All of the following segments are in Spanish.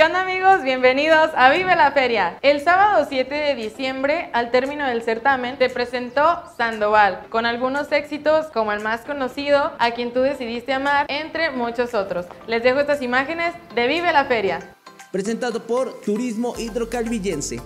¿Qué onda amigos? Bienvenidos a Vive la Feria. El sábado 7 de diciembre, al término del certamen, te presentó Sandoval, con algunos éxitos como el más conocido, A quien tú decidiste amar, entre muchos otros. Les dejo estas imágenes de Vive la Feria. Presentado por Turismo Hidrocalvillense.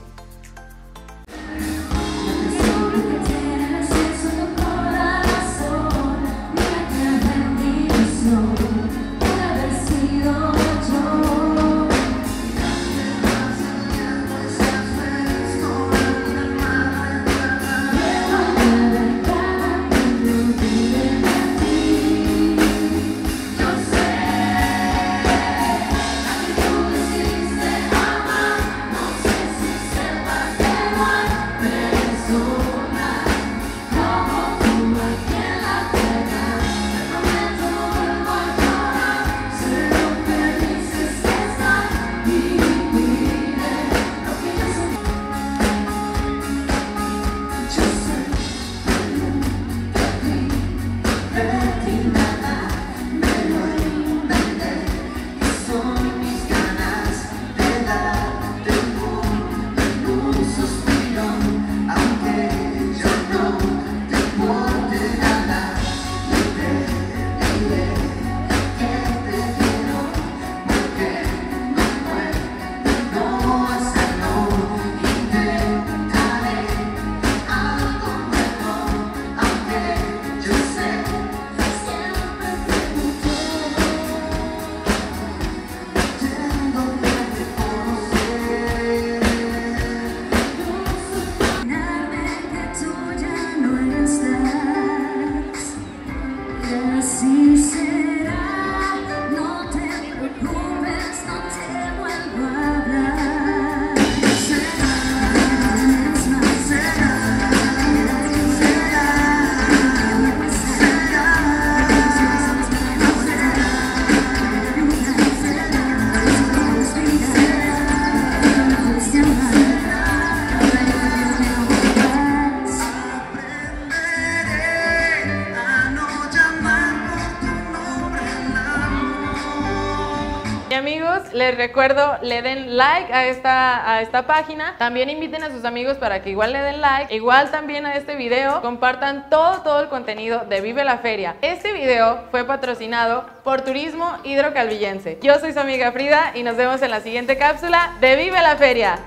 Amigos, les recuerdo, le den like a esta, a esta página. También inviten a sus amigos para que igual le den like. Igual también a este video. Compartan todo, todo el contenido de Vive la Feria. Este video fue patrocinado por Turismo Hidrocalvillense. Yo soy su amiga Frida y nos vemos en la siguiente cápsula de Vive la Feria.